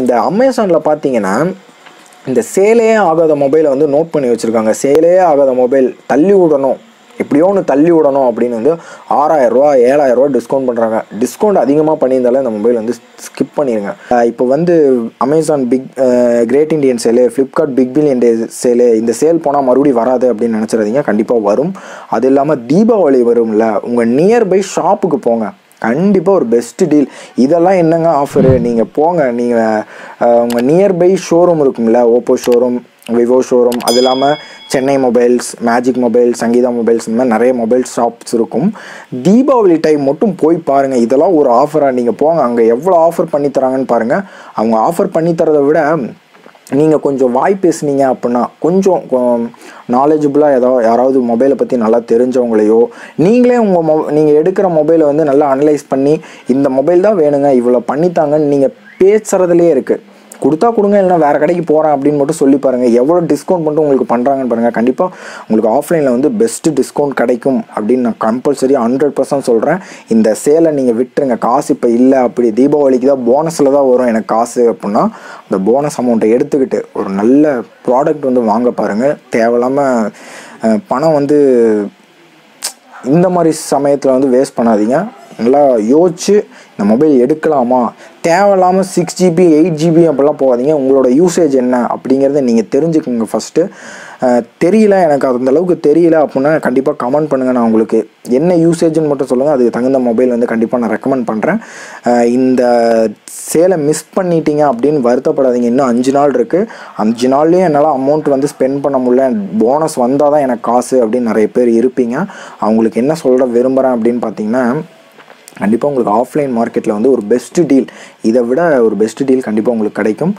இந்த அமேசானில் பார்த்தீங்கன்னா இந்த சேலே ஆகாத மொபைலை வந்து நோட் பண்ணி வச்சுருக்காங்க. சேலே ஆகாத மொபைல் தள்ளி விடணும். எப்படியோ ஒன்று தள்ளி விடணும் அப்படின்னு வந்து ஆறாயிரரூவா ஏழாயிரரூவா டிஸ்கவுண்ட் பண்ணுறாங்க டிஸ்கவுண்ட் அதிகமாக பண்ணியிருந்தாலும் இந்த மொபைல் வந்து ஸ்கிப் பண்ணிடுங்க இப்போ வந்து Amazon big great Indian sale Flipkart big billion day sale இந்த சேல் போனால் மறுபடியும் வராது அப்படின்னு நினச்சிடாதீங்க. கண்டிப்பாக வரும். அது இல்லாமல் தீபாவளி வரும்ல. உங்கள் நியர்பை ஷாப்புக்கு போங்க. கண்டிப்பாக ஒரு பெஸ்ட் டீல் இதெல்லாம் என்னங்க ஆஃபரு நீங்கள் போங்க நீங்கள் உங்கள் நியர்பை ஷோரூம் இருக்கும்ல ஓப்போ ஷோரூம் விவோ ஷோரூம் அது இல்லாமல் Chennai mobiles magic mobiles Sangeetha mobiles இந்த மாதிரி நிறைய மொபைல் ஷாப்ஸ் இருக்கும். தீபாவளி டைம் மட்டும் போய் பாருங்கள் இதெல்லாம் ஒரு ஆஃபராக நீங்கள் போங்க. அங்கே எவ்வளோ ஆஃபர் பண்ணி தராங்கன்னு பாருங்கள் அவங்க ஆஃபர் பண்ணி தரதை விட நீங்கள் கொஞ்சம் வாய் பேசுனீங்க அப்படின்னா கொஞ்சம் நாலேஜபிளாக ஏதோ யாராவது மொபைலை பற்றி நல்லா தெரிஞ்சவங்களையோ நீங்களே உங்கள் மொ நீங்கள் எடுக்கிற மொபைலை வந்து நல்லா அனலைஸ் பண்ணி இந்த மொபைல் தான் வேணுங்க இவ்வளோ பண்ணித்தாங்கன்னு நீங்கள் பேசுகிறதுலே இருக்குது கொடுத்தா கொடுங்க இல்லைனா வேறு கடைக்கு போகிறேன் அப்படின்னு மட்டும் சொல்லி பாருங்கள் எவ்வளோ டிஸ்கவுண்ட் மட்டும் உங்களுக்கு பண்ணுறாங்கன்னு பாருங்கள் கண்டிப்பாக உங்களுக்கு ஆஃப்லைனில் வந்து பெஸ்ட்டு டிஸ்கவுண்ட் கிடைக்கும் அப்படின்னு நான் கம்பல்சரி ஹண்ட்ரட் பர்சன்ட் சொல்கிறேன் இந்த சேலை நீங்கள் விட்டுருங்க. காசு இப்போ இல்லை அப்படி தீபாவளிக்கு தான் போனஸில் தான் வரும் எனக்கு காசு அப்படின்னா அந்த போனஸ் அமௌண்ட்டை எடுத்துக்கிட்டு ஒரு நல்ல ப்ராடக்ட் வந்து வாங்க பாருங்கள் தேவையில்லாமல் பணம் வந்து இந்த மாதிரி சமயத்தில் வந்து வேஸ்ட் பண்ணாதீங்க. நல்லா யோசிச்சு இந்த மொபைல் எடுக்கலாமா? தேவையில்லாமல் சிக்ஸ் ஜிபி எயிட் ஜிபி அப்படிலாம் போகாதீங்க. உங்களோட யூசேஜ் என்ன அப்படிங்கிறத நீங்கள் தெரிஞ்சுக்கோங்க ஃபஸ்ட்டு தெரியல எனக்கு அந்த அளவுக்கு தெரியல அப்படின்னா கண்டிப்பாக கமெண்ட் பண்ணுங்கள் நான் உங்களுக்கு என்ன யூசேஜ்னு மட்டும் சொல்லுங்கள் அதுக்கு தகுந்த மொபைல் வந்து கண்டிப்பாக நான் ரெக்கமெண்ட் பண்ணுறேன் இந்த சேலை மிஸ் பண்ணிட்டீங்க அப்படின்னு வருத்தப்படாதீங்க. இன்னும் அஞ்சு நாள் இருக்குது அஞ்சு நாள்லேயும் என்னால் அமௌண்ட் வந்து ஸ்பெண்ட் பண்ண முடியல. போனஸ் வந்தால் தான் எனக்கு காசு அப்படின்னு நிறைய பேர் இருப்பீங்க. அவங்களுக்கு என்ன சொல்ல விரும்புகிறேன் அப்படின்னு பார்த்தீங்கன்னா கண்டிப்பாக உங்களுக்கு ஆஃப்லைன் மார்க்கெட்டில் வந்து ஒரு பெஸ்ட் டீல் இதை விட ஒரு பெஸ்ட் டீல் கண்டிப்பாக உங்களுக்கு கிடைக்கும்.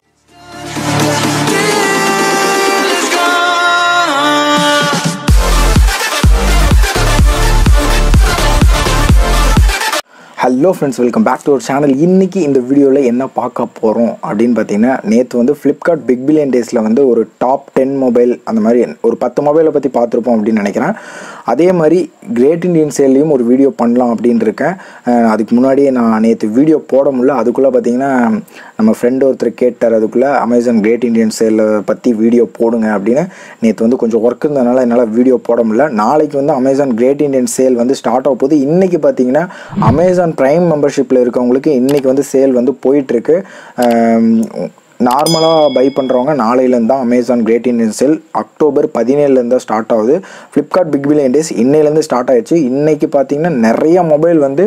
Hello friends welcome back to our channel இன்றைக்கி இந்த வீடியோவில் என்ன பார்க்க போகிறோம் அப்படின்னு பார்த்தீங்கன்னா நேற்று வந்து ஃப்ளிப்கார்ட் பிக் பில்லியன் டேஸில் வந்து ஒரு டாப் டென் மொபைல் அந்த மாதிரி ஒரு பத்து மொபைலை பற்றி பார்த்துருப்போம் அப்படின்னு நினைக்கிறேன். அதே மாதிரி கிரேட் இண்டியன் சேல்லையும் ஒரு வீடியோ பண்ணலாம் அப்படின்னு இருக்கேன். அதுக்கு முன்னாடியே நான் நேற்று வீடியோ போட முடியல. அதுக்குள்ளே பார்த்தீங்கன்னா நம்ம ஃப்ரெண்டு ஒருத்தர் கேட்டார் அதுக்குள்ளே அமேசான் கிரேட் இண்டியன் சேலை பற்றி வீடியோ போடுங்க அப்படின்னு. நேற்று வந்து கொஞ்சம் ஒர்க் இருந்ததுனால என்னால் வீடியோ போட முடியல. நாளைக்கு வந்து அமேசான் கிரேட் இண்டியன் சேல் வந்து ஸ்டார்ட் ஆக போகுது. இன்றைக்கி பார்த்தீங்கன்னா அமேசான் ப்ரைம் மெம்பர்ஷிப்பில் இருக்கவங்களுக்கு இன்றைக்கி வந்து சேல் வந்து போயிட்டுருக்கு. நார்மலாக பை பண்ணுறவங்க நாளையிலேருந்து தான் Amazon great Indian sale October பதினேழுலேருந்து start ஆகுது. ஃப்ளிப்கார்ட் பிக் பில்லியன் டேஸ் இன்னையிலேருந்து ஸ்டார்ட் ஆயிடுச்சு. இன்றைக்கி பார்த்தீங்கன்னா நிறைய மொபைல் வந்து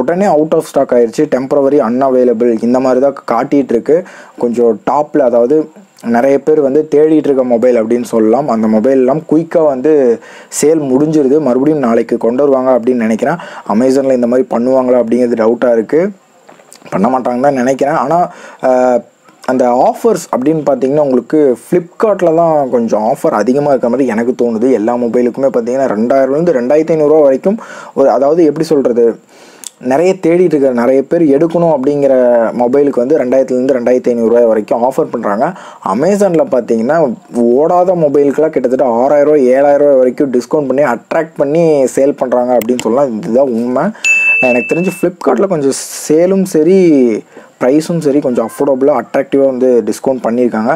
உடனே அவுட் ஆஃப் ஸ்டாக் ஆயிடுச்சு டெம்பரவரி அன்அவைலபிள் இந்த மாதிரி தான் காட்டிகிட்டு இருக்கு கொஞ்சம் டாப்பில் அதாவது நிறைய பேர் வந்து தேடிட்டு இருக்க மொபைல் அப்படின்னு சொல்லலாம். அந்த மொபைல்லாம் குயிக்காக வந்து சேல் முடிஞ்சிருது. மறுபடியும் நாளைக்கு கொண்டு வருவாங்க அப்படின்னு நினைக்கிறேன். அமேசானில் இந்த மாதிரி பண்ணுவாங்களா அப்படிங்கிறது டவுட்டாக இருக்குது பண்ண மாட்டாங்கன்னு தான் நினைக்கிறேன். ஆனால் அந்த ஆஃபர்ஸ் அப்படின்னு பார்த்தீங்கன்னா உங்களுக்கு ஃப்ளிப்கார்ட்டில் தான் கொஞ்சம் ஆஃபர் அதிகமாக இருக்க மாதிரி எனக்கு தோணுது. எல்லா மொபைலுக்குமே பார்த்தீங்கன்னா ரெண்டாயிரம்லேருந்து ரெண்டாயிரத்தி ஐநூறுரூவா வரைக்கும் ஒரு அதாவது எப்படி சொல்கிறது நிறைய தேடிட்டு இருக்கிற நிறைய பேர் எடுக்கணும் அப்படிங்கிற மொபைலுக்கு வந்து ரெண்டாயிரத்துலேருந்து ரெண்டாயிரத்தி ஐநூறுரூவா வரைக்கும் ஆஃபர் பண்ணுறாங்க அமேசானில் பார்த்தீங்கன்னா ஓடாத மொபைலுக்குலாம் கிட்டத்தட்ட ஆறாயிரரூவா ஏழாயிரரூவா வரைக்கும் டிஸ்கவுண்ட் பண்ணி அட்ராக்ட் பண்ணி சேல் பண்ணுறாங்க அப்படின்னு சொல்லலாம். இதுதான் உண்மை. எனக்கு தெரிஞ்சு ஃப்ளிப்கார்ட்டில் கொஞ்சம் சேலும் சரி ப்ரைஸும் சரி கொஞ்சம் அஃபோர்டபுளாக அட்ராக்டிவாக வந்து டிஸ்கவுண்ட் பண்ணியிருக்காங்க.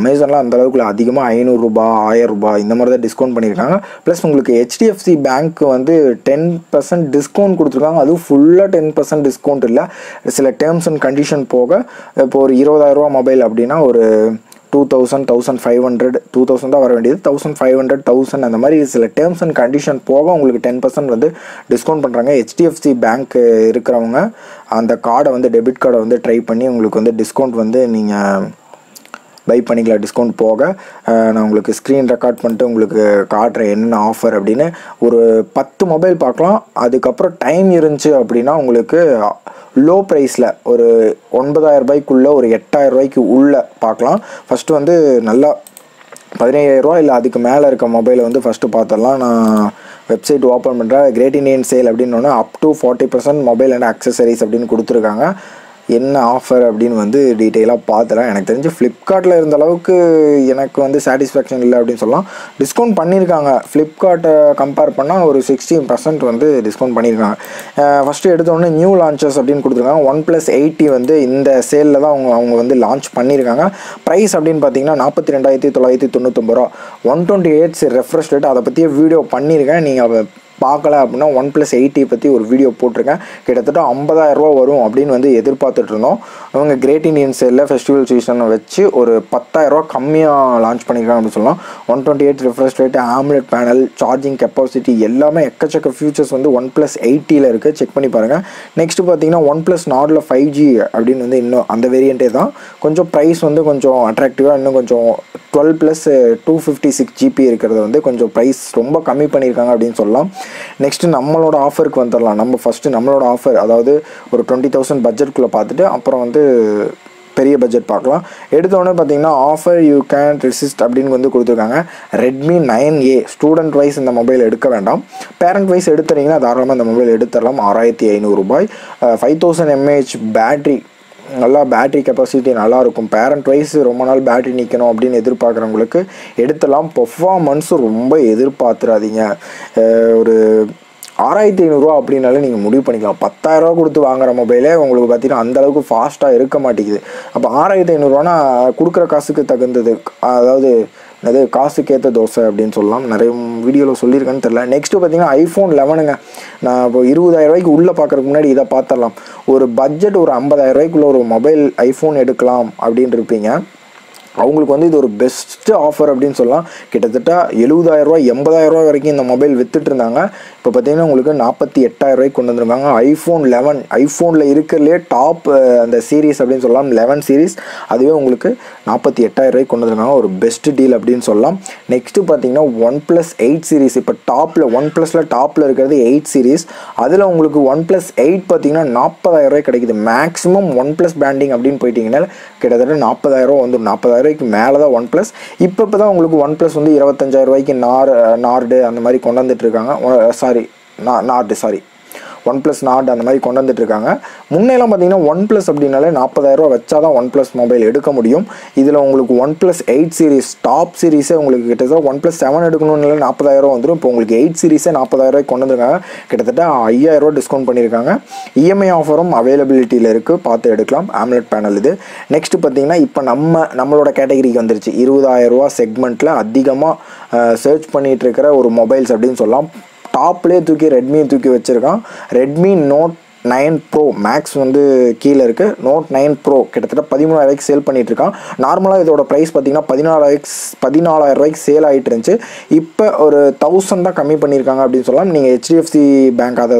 அமேசானில் அந்த அதிகமாக ஐநூறுரூபா ஆயரூபா இந்த மாதிரி தான் டிஸ்கவுண்ட் பண்ணியிருக்காங்க. ப்ளஸ் உங்களுக்கு ஹெச்டிஎஃப்சி பேங்க் வந்து டென் பர்சன்ட் டிஸ்கவுண்ட் கொடுத்துருக்காங்க. அதுவும் ஃபுல்லாக டென் பர்சன்ட் டிஸ்கவுண்ட் இல்லை. சில டேர்ம்ஸ் அண்ட் கண்டிஷன் போக இப்போ ஒரு இருபதாயிரரூவா மொபைல் அப்படின்னா ஒரு two thousand thousand five hundred two thousand தான் வர வேண்டியது. தௌசண்ட் ஃபைவ் ஹண்ட்ரட் தௌசண்ட் அந்த மாதிரி சில டேர்ம்ஸ் அண்ட் கண்டிஷன் போக உங்களுக்கு டென் பர்சன்ட் வந்து டிஸ்கவுண்ட் பண்ணுறாங்க ஹெச்டிஎஃப்சி பேங்க் இருக்கிறவங்க அந்த கார்டை வந்து டெபிட் கார்டை வந்து ட்ரை பண்ணி உங்களுக்கு வந்து டிஸ்கவுண்ட் வந்து நீங்கள் பை பண்ணிக்கலாம் டிஸ்கவுண்ட் போக நான் உங்களுக்கு ஸ்க்ரீன் ரெக்கார்ட் பண்ணிட்டு உங்களுக்கு காட்டுறேன் என்ன ஆஃபர் அப்படின்னு. ஒரு பத்து மொபைல் பார்க்கலாம். அதுக்கப்புறம் டைம் இருந்துச்சு அப்படின்னா உங்களுக்கு லோ ப்ரைஸில் ஒரு ஒன்பதாயிரம் ரூபாய்க்குள்ளே ஒரு எட்டாயிரம் ரூபாய்க்கு உள்ளே பார்க்கலாம். ஃபஸ்ட்டு வந்து நல்லா பதினேழாயிரரூவா இல்லை அதுக்கு மேலே இருக்க மொபைலை வந்து ஃபஸ்ட்டு பார்த்துடலாம். நான் வெப்சைட் ஓப்பன் பண்ணுறேன் கிரேட் இண்டியன் சேல் அப்படின்னு up to forty percent mobile and accessories அப்படின்னு கொடுத்துருக்காங்க. என்ன ஆஃபர் அப்படின்னு வந்து டீட்டெயிலாக பார்த்துலாம் எனக்கு தெரிஞ்சு ஃப்ளிப்கார்ட்டில் இருந்த அளவுக்கு எனக்கு வந்து சாட்டிஸ்ஃபேக்ஷன் இல்லை அப்படின்னு சொல்லலாம். டிஸ்கவுண்ட் பண்ணியிருக்காங்க. ஃப்ளிப்கார்ட்டை கம்பேர் பண்ணால் ஒரு சிக்ஸ்டீன் பர்சன்ட் வந்து டிஸ்கவுண்ட் பண்ணியிருக்காங்க. ஃபஸ்ட்டு எடுத்தோடனே நியூ லான்ச்சஸ் அப்படின்னு கொடுத்துருக்காங்க. ஒன் ப்ளஸ் எயிட்டி வந்து இந்த சேலில் தான் அவங்க அவங்க வந்து லான்ச் பண்ணியிருக்காங்க. ப்ரைஸ் அப்படின்னு பார்த்தீங்கன்னா நாற்பத்தி ரெண்டாயிரத்தி தொள்ளாயிரத்தி தொண்ணூற்றொம்பது ரூபா. One twenty eights refresh rate அதை பற்றியே வீடியோ பண்ணியிருக்கேன். நீங்கள் பார்க்கல அப்படின்னா ஒன் ப்ளஸ் எயிட்டி பற்றி ஒரு வீடியோ போட்டிருக்கேன். கிட்டத்தட்ட 50000 ரூபா வரும் அப்படின்னு வந்து எதிர்பார்த்துட்டு இருந்தோம். அவங்க கிரேட் இண்டியன் சேலில் ஃபெஸ்டிவல் சீசனை வச்சு ஒரு 10000 ரூபா கம்மியாக லான்ச் பண்ணியிருக்காங்க அப்படின்னு சொல்லலாம். One twenty eight refresh rate AMOLED panel charging capacity எல்லாமே எக்கச்சக்க ஃபியூச்சர்ஸ் வந்து ஒன் ப்ளஸ் எயிட்டியில் இருக்குது செக் பண்ணி பாருங்கள் நெக்ஸ்ட்டு பார்த்தீங்கன்னா ஒன் ப்ளஸ் நாடில் ஃபைவ் ஜி அப்படின்னு வந்து இன்னும் அந்த வேரியண்ட்டே தான். கொஞ்சம் ப்ரைஸ் வந்து கொஞ்சம் அட்ராக்டிவாக இன்னும் கொஞ்சம் twelve plus two fifty six GB இருக்கிறது வந்து கொஞ்சம் ப்ரைஸ் ரொம்ப கம்மி பண்ணியிருக்காங்க அப்படின்னு சொல்லலாம். நெக்ஸ்ட்டு நம்மளோட ஆஃபருக்கு வந்துடலாம் நம்ம ஃபஸ்ட்டு நம்மளோட ஆஃபர் அதாவது ஒரு டுவெண்ட்டி தௌசண்ட் பட்ஜெட்குள்ளே பார்த்துட்டு அப்புறம் வந்து பெரிய பட்ஜெட் பார்க்கலாம். எடுத்தோடனே பார்த்தீங்கன்னா ஆஃபர் யூ கேன் ரெசிஸ்ட் அப்படின்னு வந்து கொடுத்துருக்காங்க. Redmi nine A student wise இந்த மொபைல் எடுக்க வேண்டாம். பேரண்ட் வைஸ் எடுத்துறீங்கன்னா தாராளமாக இந்த மொபைல் எடுத்துடலாம் ஆறாயிரத்தி ஐநூறுரூபாய் ஃபைவ் தௌசண்ட் எம்ஏஹெச் பேட்ரி நல்லா பேட்ரி கெப்பாசிட்டி நல்லாயிருக்கும். பேரண்ட் வைஸ் ரொம்ப நாள் பேட்ரி நிற்கணும் அப்படின்னு எதிர்பார்க்குறவங்களுக்கு எடுத்தலாம் பெர்ஃபார்மன்ஸும் ரொம்ப எதிர்பார்த்துறாதீங்க. ஒரு ஆறாயிரத்தி ஐநூறுரூவா அப்படின்னாலே நீங்கள் முடிவு பண்ணிக்கலாம். பத்தாயிரரூவா கொடுத்து வாங்குற மொபைலே உங்களுக்கு பார்த்தீங்கன்னா அந்தளவுக்கு ஃபாஸ்ட்டாக இருக்க மாட்டேங்குது. அப்போ ஆறாயிரத்தி ஐநூறுரூவானா கொடுக்குற காசுக்கு தகுந்தது. அதாவது அது காசுக்கேற்ற தோசை அப்படின்னு சொல்லலாம். நிறைய வீடியோவில் சொல்லியிருக்கேன்னு தெரில நெக்ஸ்ட்டு பார்த்தீங்கன்னா ஐஃபோன் லெவனுங்க நான் இப்போ இருபதாயிரம் ரூபாய்க்கு உள்ளே பார்க்குறதுக்கு முன்னாடி இதை பார்த்துடலாம். ஒரு பட்ஜெட் ஒரு ஐம்பதாயிரம் ரூபாய்க்குள்ள ஒரு மொபைல் ஐஃபோன் எடுக்கலாம் அப்படின்னு இருப்பீங்க. அவங்களுக்கு வந்து இது ஒரு பெஸ்ட்டு ஆஃபர் அப்படின்னு சொல்லலாம். கிட்டத்தட்ட எழுபதாயிரரூவா எண்பதாயிரரூவா வரைக்கும் இந்த மொபைல் விற்றுட்டு இருந்தாங்க. இப்போ பார்த்தீங்கன்னா உங்களுக்கு நாற்பத்தி எட்டாயிரம் ரூபாய்க்கு கொண்டு வந்திருக்காங்க. ஐஃபோன் லெவன் ஐஃபோனில் இருக்கிறதுலே டாப் அந்த சீரீஸ் அப்படின்னு சொல்லலாம். லெவன் சீரீஸ் அதுவே உங்களுக்கு நாற்பத்தி எட்டாயிரம் ரூபாய்க்கு கொண்டு வந்திருக்காங்க. ஒரு பெஸ்ட் டீல் அப்படின்னு சொல்லலாம். நெக்ஸ்ட்டு பார்த்தீங்கன்னா ஒன் ப்ளஸ் எயிட் சீரீஸ் இப்போ டாப்பில் ஒன் ப்ளஸில் டாப்பில் இருக்கிறது எயிட் சீரீஸ் அதில் உங்களுக்கு ஒன் ப்ளஸ் எயிட் பார்த்தீங்கன்னா நாற்பதாயிரம் ரூபாய் கிடைக்குது. மேக்ஸிமம் ஒன் ப்ளஸ் பிராண்டிங் அப்படின்னு போயிட்டீங்கன்னா கிட்டத்தட்ட நாற்பதாயிரம் வந்து நாற்பதாயிரம் ரூபாய்க்கு மேலே தான் ஒன் ப்ளஸ் இப்போ இப்போ தான் உங்களுக்கு ஒன் ப்ளஸ் வந்து இருபத்தஞ்சாயிரம் ரூபாய்க்கு நார் நார்டு அந்த மாதிரி கொண்டு வந்துட்டு இருக்காங்க. சாரி நான் Nord sorry OnePlus Nord அந்த மாதிரி கொண்டு வந்துட்டுருக்காங்க. முன்னெல்லாம் பார்த்தீங்கன்னா ஒன் ப்ளஸ் அப்படின்னாலே நாற்பதாயிரரூவா வச்சா தான் ஒன் ப்ளஸ் மொபைல் எடுக்க முடியும். இதில் உங்களுக்கு one plus eight series top சீரிஸே உங்களுக்கு கிட்டத்தட்ட ஒன் ப்ளஸ் செவன் எடுக்கணும்னால நாற்பதாயிரரூவா வந்துடும் இப்போ உங்களுக்கு எயிட் சீரிஸே நாற்பதாயிரரூவாய்க்கு கொண்டு வந்திருக்காங்க. கிட்டத்தட்ட ஐயாயிரரூவா டிஸ்கவுண்ட் பண்ணியிருக்காங்க. இஎம்ஐ ஆஃபரும் அவைலபிலிட்டியில் இருக்குது பார்த்து எடுக்கலாம். ஆம்லெட் பேனல் இது. நெக்ஸ்ட் பார்த்தீங்கன்னா இப்போ நம்ம நம்மளோட கேட்டகரிக்கு வந்துருச்சு. இருபதாயிரரூவா செக்மெண்ட்டில் அதிகமாக சர்ச் பண்ணிகிட்டு இருக்கிற ஒரு மொபைல்ஸ் அப்படின்னு சொல்லலாம். டாப்லேயே தூக்கி ரெட்மியை தூக்கி வச்சுருக்கான். Redmi Note nine Pro Max வந்து கீழே இருக்குது நோட் நைன் ப்ரோ கிட்டத்தட்ட பதிமூணாயிரூவாய்க்கு சேல் பண்ணிகிட்ருக்கான் நார்மலாக இதோட ப்ரைஸ் பார்த்தீங்கன்னா பதினாலாயிரம் பதினாலாயிரம் ரூபாய்க்கு சேல் ஆகிட்டு இருந்துச்சு. இப்போ ஒரு தௌசண்ட் தான் கம்மி பண்ணியிருக்காங்க அப்படின்னு சொல்லலாம். நீங்கள் ஹெச்டிஎஃப்சி பேங்க் அதை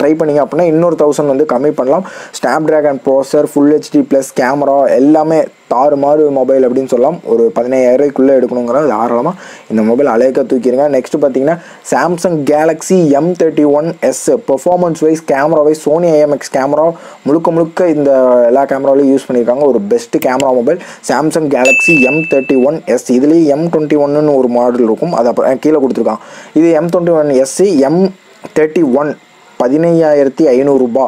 ட்ரை பண்ணீங்க அப்படின்னா இன்னொரு தௌசண்ட் வந்து கம்மி பண்ணலாம். Snapdragon processor full HD plus camera எல்லாமே தாறுமாறு மொபைல் அப்படின்னு சொல்லலாம். ஒரு பதினையாயிரரூவாய்க்குள்ளே எடுக்கணுங்கிற தாராளமாக இந்த மொபைல் அலைக்க தூக்கிடுங்க. நெக்ஸ்ட் பார்த்தீங்கன்னா Samsung Galaxy M thirty one S performance wise camera wise Sony IMX camera முழுக்க முழுக்க இந்த எல்லா கேமராலையும் யூஸ் பண்ணியிருக்காங்க. ஒரு best camera mobile Samsung Galaxy M thirty one S இதுலேயே எம் டுவெண்ட்டி ஒன்னு ஒரு மாடல் இருக்கும். அது அப்புறம் கீழே கொடுத்துருக்கான் இது M twenty one SC M thirty one பதினையாயிரத்தி ஐநூறுரூபா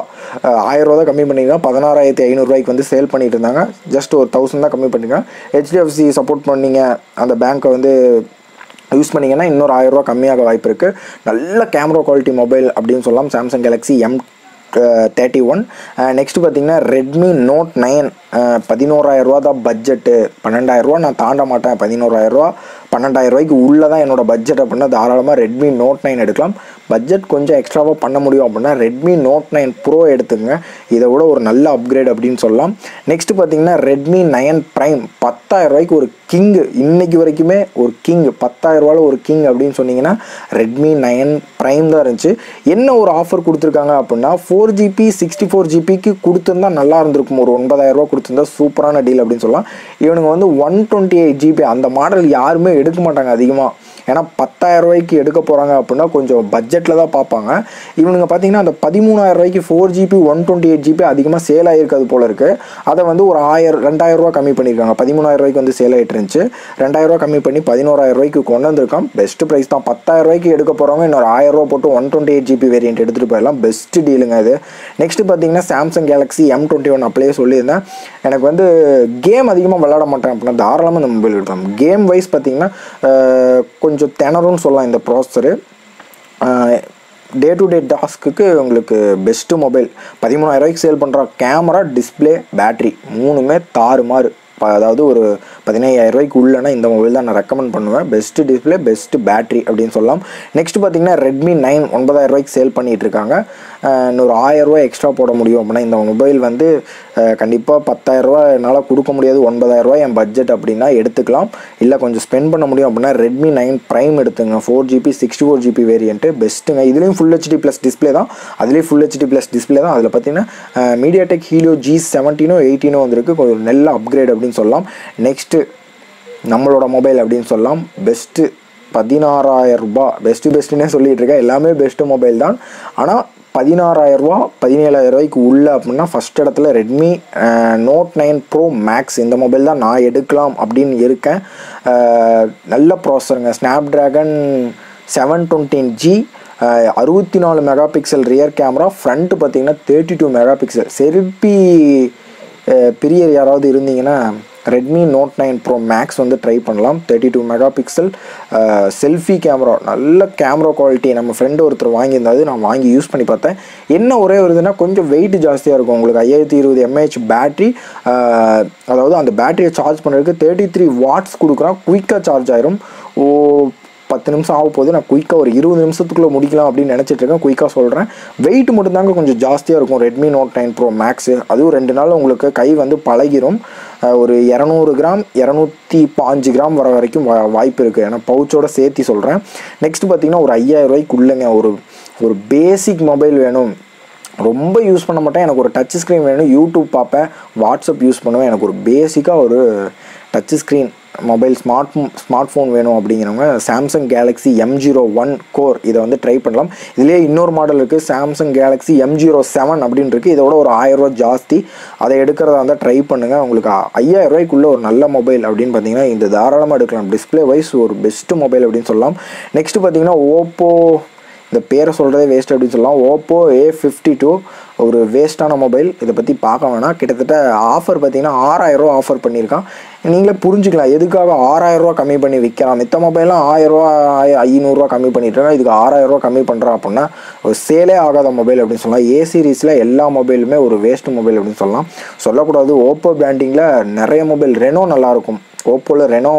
ஆயிரரூவா தான் கம்மி பண்ணியிருக்காங்க. பதினாறாயிரத்தி ஐநூறுரூவாய்க்கு வந்து சேல் பண்ணிட்டு இருந்தாங்க ஜஸ்ட் ஒரு தௌசண்ட் தான் கம்மி பண்ணியிருக்காங்க. ஹெச்டிஎஃப்சி சப்போர்ட் பண்ணீங்க. அந்த பேங்க்கை வந்து யூஸ் பண்ணிங்கன்னா இன்னொரு ஆயிரரூவா கம்மியாக வாய்ப்பு இருக்குது நல்ல கேமரா குவாலிட்டி மொபைல் அப்படின்னு சொல்லலாம். Samsung Galaxy M thirty one next பார்த்தீங்கன்னா ரெட்மி நோட் நைன் பதினோராயிரரூவா தான் பட்ஜெட்டு பன்னெண்டாயிரரூவா நான் தாண்ட மாட்டேன். பதினோராயிரரூவா பன்னெண்டாயிரரூவாய்க்கு உள்ளே தான் என்னோடய பட்ஜெட் அப்படின்னா தாராளமாக ரெட்மி நோட் நைன் எடுக்கலாம். பட்ஜெட் கொஞ்சம் எக்ஸ்ட்ராவாக பண்ண முடியும் அப்படின்னா ரெட்மி நோட் நைன் ப்ரோ எடுத்துங்க. இதை விட ஒரு நல்ல அப்கிரேட் அப்படின்னு சொல்லலாம். நெக்ஸ்ட் பார்த்தீங்கன்னா ரெட்மி நயன் ப்ரைம் பத்தாயிரம் ரூபாய்க்கு ஒரு கிங் இன்னைக்கு வரைக்குமே ஒரு கிங் பத்தாயிரம் ரூபாயில் ஒரு கிங் அப்படின்னு சொன்னீங்கன்னா ரெட்மி நயன் ப்ரைம் தான் இருந்துச்சு. என்ன ஒரு ஆஃபர் கொடுத்துருக்காங்க அப்படின்னா ஃபோர் ஜிபி சிக்ஸ்டி ஃபோர் ஜிபிக்கு கொடுத்துருந்தா நல்லா இருந்திருக்கும். ஒரு ஒன்பதாயிரம் ரூபா கொடுத்துருந்தா சூப்பரான டீல் அப்படின்னு சொல்லலாம். இவனுங்க வந்து ஒன் டுவெண்ட்டி எயிட் ஜிபி அந்த மாடல் யாருமே எடுக்க மாட்டாங்க அதிகமாக ஏன்னா பத்தாயிரம் ரூபாய்க்கு எடுக்க போகிறாங்க அப்படின்னா கொஞ்சம் பட்ஜெட்டில் தான் பார்ப்பாங்க. இவனுங்க பார்த்தீங்கன்னா அந்த பதிமூணாயிரம் ரூபாய்க்கு four GB one twenty eight GB அதிகமாக சேல் ஆகிருக்காது போல இருக்குது அதை வந்து ஒரு ஆயிரம் ரெண்டாயிரம் ரூபா கம்மி பண்ணியிருக்காங்க. பதிமூணாயிரம் ரூபாய்க்கு வந்து சேல் ஆகிட்டு இருந்துச்சு. ரெண்டாயிரம் ரூபா கம்மி பண்ணி பதினோராயிரம் ரூபாய்க்கு கொண்டு வந்திருக்கான். பெஸ்ட் ப்ரைஸ் தான். பத்தாயிரம் ரூபாய்க்கு எடுக்க போகிறவங்க இன்னொரு ஆயிரம் ரூபா போட்டு one twenty eight GB variant எடுத்துகிட்டு போயிடலாம். பெஸ்ட் டீலுங்க அது நெக்ஸ்ட் பார்த்தீங்கன்னா Samsung Galaxy M twenty one அப்படியே சொல்லியிருந்தேன். எனக்கு வந்து கேம் அதிகமாக விளாட மாட்டேன் அப்படின்னா தாராளமாக இந்த மொபைல் எடுத்தோம் கேம் வைஸ் பார்த்தீங்கன்னா கொஞ்சம் திணறும்னு சொல்லலாம் இந்த ப்ராசஸரு டே டு டே டாஸ்க்குக்கு உங்களுக்கு பெஸ்ட்டு மொபைல் பதிமூணாயிரம் ரூபாய்க்கு சேல் பண்ணுற கேமரா டிஸ்ப்ளே பேட்ரி மூணுமே தாறுமாறு. ப- அதாவது ஒரு பதினையாயிரம் ரூபாய்க்கு உள்ளனா இந்த மொபைல் தான் நான் ரெக்கமெண்ட் பண்ணுவேன். பெஸ்ட்டு டிஸ்ப்ளே பெஸ்ட்டு பேட்டரி அப்படின்னு சொல்லலாம். நெக்ஸ்ட் பார்த்தீங்கன்னா ரெட்மி நைன் ஒன்பதாயிரம் ரூபாய்க்கு சேல் பண்ணிட்டு இருக்காங்க. இன்னொரு ஆயிரம் ரூபாய் எக்ஸ்ட்ரா போட முடியும் அப்படின்னா இந்த மொபைல் வந்து கண்டிப்பாக பத்தாயிரம் என்னால் கொடுக்க முடியாது. ஒன்பதாயிரம் ரூபாய் என் பட்ஜெட் அப்படின்னா எடுத்துக்கலாம். இல்லை கொஞ்சம் ஸ்பெண்ட் பண்ண முடியும் அப்படின்னா ரெட்மி நைன் ப்ரைம் எடுத்துங்க. Four GB sixty four GB variant பெஸ்ட்டுங்க இதுலேயும் ஃபுல் ஹெச்டி ப்ளஸ் டிஸ்ப்ளே தான். அதுலேயும் ஃபுல் ஹெச்டி ப்ளஸ் டிஸ்ப்ளே தான். அதில் பார்த்தீங்கன்னா மீடியாடெக் ஹீலியோ ஜி செவன்டீனோ எயிட்டீனோ வந்திருக்கு. கொஞ்சம் நல்ல அப்கிரேட் அப்படின்னு சொல்லலாம். நெக்ஸ்ட்டு நம்மளோட மொபைல் அப்படின்னு சொல்லலாம். பெஸ்ட்டு பதினாறாயிரம் ரூபாய். பெஸ்ட்டு பெஸ்ட்டுன்னே சொல்லிகிட்டு இருக்கேன். எல்லாமே பெஸ்ட்டு மொபைல் தான். ஆனால் பதினாறாயிரரூபா பதினேழாயிரம் ரூபாய்க்கு உள்ள அப்படின்னா ஃபஸ்ட் இடத்துல Redmi Note nine Pro Max இந்த மொபைல் தான் நான் எடுக்கலாம் அப்படின்னு இருக்கேன். நல்ல ப்ராசருங்க Snapdragon seven twenty G அறுபத்தி நாலு megapixel rear camera front பார்த்தீங்கன்னா தேர்ட்டி டூ மெகா பிக்சல் செருப்பி பிரியர் யாராவது இருந்தீங்கன்னா Redmi Note nine Pro Max வந்து ட்ரை பண்ணலாம். Thirty two megapixel selfie camera நல்ல கேமரா குவாலிட்டி நம்ம ஃப்ரெண்டு ஒருத்தர் வாங்கியிருந்தாது நான் வாங்கி யூஸ் பண்ணி பார்த்தேன். என்ன ஒரே ஒரு இதுனா கொஞ்சம் வெயிட் ஜாஸ்தியாக இருக்கும் உங்களுக்கு. ஐயாயிரத்தி இருபது எம்ஏஹெச் பேட்டரி அதாவது அந்த பேட்டரியை சார்ஜ் பண்ணுறதுக்கு தேர்ட்டி த்ரீ வாட்ஸ் கொடுக்குறான் குயிக்காக சார்ஜ் ஆயிரும். ஓ பத்து நிமிஷம் ஆக போது நான் குயிக்காக ஒரு இருபது நிமிஷத்துக்குள்ளே முடிக்கலாம் அப்படின்னு நினச்சிட்டு இருக்கேன். குயிக்காக சொல்கிறேன் வெயிட் மட்டும்தாங்க கொஞ்சம் ஜாஸ்தியாக இருக்கும். Redmi Note nine Pro Max அதுவும் ரெண்டு நாள் உங்களுக்கு கை வந்து பழகிரும். ஒரு இரநூறு கிராம் இரநூத்தி பாஞ்சு கிராம் வர வரைக்கும் வா- வாய்ப்பு இருக்குது ஏன்னா பவுச்சோட சேர்த்து சொல்கிறேன் நெக்ஸ்ட் பார்த்தீங்கன்னா ஒரு ஐயாயிரம் ரூபாய்க்குள்ளங்க ஒரு ஒரு பேசிக் மொபைல் வேணும். ரொம்ப யூஸ் பண்ண மாட்டேன். எனக்கு ஒரு டச் ஸ்க்ரீன் வேணும். யூடியூப் பார்ப்பேன். வாட்ஸ்அப் யூஸ் பண்ணுவேன். எனக்கு ஒரு பேசிக்காக ஒரு touch screen mobile smart smart phone வேணும் அப்படிங்கிறவங்க Samsung Galaxy M zero one core இதை வந்து ட்ரை பண்ணலாம். இதுலேயே இன்னொரு மாடல் இருக்குது Samsung Galaxy M zero seven அப்படின்னு இருக்குது இதோட ஒரு ஆயிரரூவா ஜாஸ்தி. அதை எடுக்கிறதா இருந்தால் ட்ரை பண்ணுங்கள் உங்களுக்கு ஐயாயிரரூவாய்க்குள்ளே ஒரு நல்ல மொபைல் அப்படின்னு பார்த்தீங்கன்னா இந்த தாராளமாக எடுக்கலாம். டிஸ்ப்ளே வைஸ் ஒரு பெஸ்ட்டு மொபைல் அப்படின்னு சொல்லலாம். நெக்ஸ்ட்டு பார்த்தீங்கன்னா ஓப்போ இந்த பேரை சொல்கிறதே வேஸ்ட் அப்படின்னு சொல்லலாம். ஓப்போ ஏ ஃபிஃப்டி டூ ஒரு வேஸ்ட்டான மொபைல் இதை பற்றி பார்க்க வேணாம். கிட்டத்தட்ட ஆஃபர் பார்த்தீங்கன்னா ஆறாயிரரூவா ஆஃபர் பண்ணியிருக்கான். நீங்களே புரிஞ்சுக்கலாம் எதுக்காக ஆறாயிரரூவா கம்மி பண்ணி விற்கிறான். மித்த மொபைல்லாம் ஆயிரரூவா ஐநூறுரூவா கம்மி பண்ணிட்டு இதுக்கு ஆறாயிரரூவா கம்மி பண்ணுறான் அப்படின்னா ஒரு சேலே ஆகாத மொபைல் அப்படின்னு சொல்லலாம். ஏ சீரீஸில் எல்லா மொபைலுமே ஒரு வேஸ்ட் மொபைல் அப்படின்னு சொல்லலாம். சொல்லக்கூடாது ஓப்போ பிராண்டிங்கில் நிறைய மொபைல் ரெனோ நல்லாயிருக்கும் ஓப்போவில் ரெனோ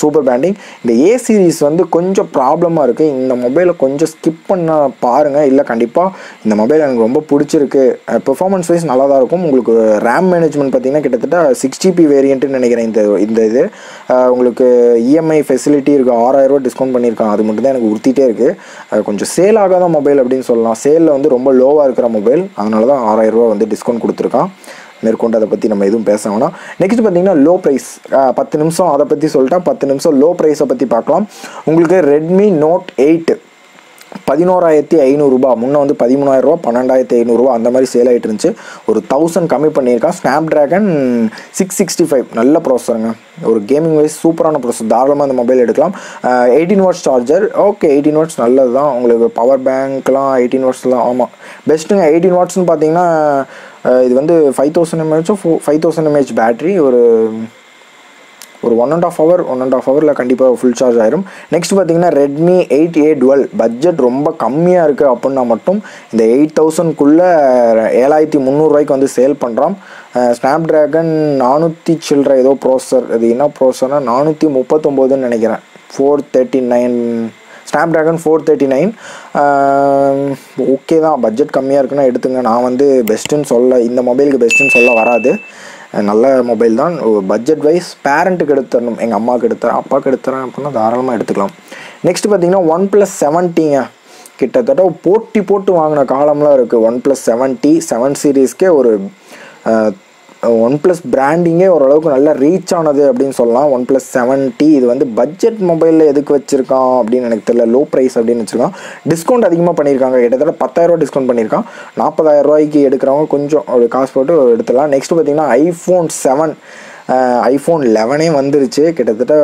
சூப்பர் பிராண்டிங் இந்த ஏ சீரீஸ் வந்து கொஞ்சம் ப்ராப்ளமாக இருக்குது இந்த மொபைலை கொஞ்சம் ஸ்கிப் பண்ண பாருங்கள் இல்லை கண்டிப்பாக இந்த மொபைல் எனக்கு ரொம்ப பிடிச்சிருக்கு. பெர்ஃபார்மன்ஸ் வைஸ் நல்லா தான் இருக்கும். உங்களுக்கு ரேம் மேனேஜ்மெண்ட் பார்த்தீங்கன்னா கிட்டத்தட்ட சிக்ஸ் ஜிபி வேரியண்ட்டுன்னு நினைக்கிறேன் இந்த இந்த இது. உங்களுக்கு இஎம்ஐ ஃபெசிலிட்டி இருக்குது ஆறாயிரரூவா டிஸ்கவுண்ட் பண்ணியிருக்காங்க. அது மட்டும் தான் எனக்கு உறுத்திட்டே இருக்குது கொஞ்சம் சேல் ஆகாத மொபைல் அப்படின்னு சொல்லலாம். சேலில் வந்து ரொம்ப லோவாக இருக்கிற மொபைல். அதனால தான் ஆறாயிரரூவா வந்து டிஸ்கவுண்ட் கொடுத்துருக்கான். மேற்கொண்டு அதை பற்றி நம்ம எதுவும் பேச வேணாம். நெக்ஸ்ட் பார்த்தீங்கன்னா லோ ப்ரைஸ் பத்து நிமிஷம் அதை பற்றி சொல்லிட்டா பத்து நிமிஷம் லோ ப்ரைஸை பற்றி பார்க்கலாம். உங்களுக்கு ரெட்மி நோட் எயிட் பதினோராயிரத்தி ஐநூறுரூபா முன்னே வந்து பதிமூணாயிரரூபா பன்னெண்டாயிரத்தி ஐநூறுரூவா அந்த மாதிரி சேல் ஆகிட்டு இருந்துச்சு. ஒரு தௌசண்ட் கம்மி பண்ணியிருக்கான். Snapdragon six sixty five நல்ல ப்ராசருங்க ஒரு கேமிங் வைஸ் சூப்பரான ப்ராசஸ் தாராளமாக அந்த மொபைல் எடுக்கலாம். Eighteen watts charger okay eighteen watts நல்லது தான் உங்களுக்கு பவர் பேங்க்லாம் எயிட்டீன் வாட்ஸ்லாம் ஆமாம் பெஸ்ட்டுங்க எயிட்டீன் வாட்ஸ்னு பார்த்தீங்கன்னா இது வந்து ஃபைவ் தௌசண்ட் எம்ஏஹெச்சோ ஃபோ ஃபைவ் தௌசண்ட் எம்ஏஹெச் பேட்ரி ஒரு ஒரு one and half hour one and half ஹவரில் கண்டிப்பாக ஃபுல் சார்ஜ் ஆயிரும். நெக்ஸ்ட் பார்த்தீங்கன்னா Redmi eight A dual budget ரொம்ப கம்மியாக இருக்குது அப்படின்னா மட்டும் இந்த எயிட் தௌசண்ட்குள்ளே ஏழாயிரத்தி முந்நூறுரூவாய்க்கு வந்து சேல் பண்ணுறோம் ஸ்னாப் ட்ராகன் நானூற்றி சில்லற ஏதோ ப்ரோசர் அது என்ன ப்ரோசர்னால் நானூற்றி முப்பத்தொம்போதுன்னு நினைக்கிறேன். Four thirty nine Snapdragon four thirty nine okay தான். பட்ஜெட் கம்மியாக இருக்குன்னா எடுத்துங்க. நான் வந்து பெஸ்ட்டுன்னு சொல்ல இந்த மொபைலுக்கு பெஸ்ட்டுன்னு சொல்ல வராது. நல்ல மொபைல் தான். பட்ஜெட் வைஸ் பேரண்ட்டுக்கு எடுத்துடணும். எங்கள் அம்மாவுக்கு எடுத்துறேன் அப்பாவுக்கு எடுத்துறேன் அப்படின்னா தாராளமாக எடுத்துக்கலாம். நெக்ஸ்ட் பார்த்தீங்கன்னா ஒன் ப்ளஸ் செவன்ட்டிங்க கிட்டத்தட்ட போட்டி போட்டு வாங்கின காலம்லாம் இருக்குது ஒன் ப்ளஸ் செவன்ட்டி செவன் சீரீஸ்க்கே ஒரு ஒன் ப்ளஸ் பிராண்டிங்கே ஓரளவுக்கு நல்லா ரீச் ஆனது அப்படின்னு சொல்லலாம். ஒன் ப்ளஸ் செவன்ட்டி இது வந்து பட்ஜெட் மொபைலில் எதுக்கு வச்சுருக்கான் அப்படின்னு எனக்கு தெரியல. லோ ப்ரைஸ் அப்படின்னு வச்சுருக்கான். டிஸ்கவுண்ட் அதிகமாக பண்ணியிருக்காங்க. கிட்டத்தட்ட பத்தாயிரரூவா டிஸ்கவுண்ட் பண்ணியிருக்கான். நாற்பதாயிரம் ரூபாய்க்கு எடுக்கிறவங்க கொஞ்சம் ஒரு காசு போட்டு எடுத்துடலாம். நெக்ஸ்ட் பார்த்தீங்கன்னா ஐஃபோன் செவன் ஐஃபோன் லெவனே வந்துருச்சு. கிட்டத்தட்ட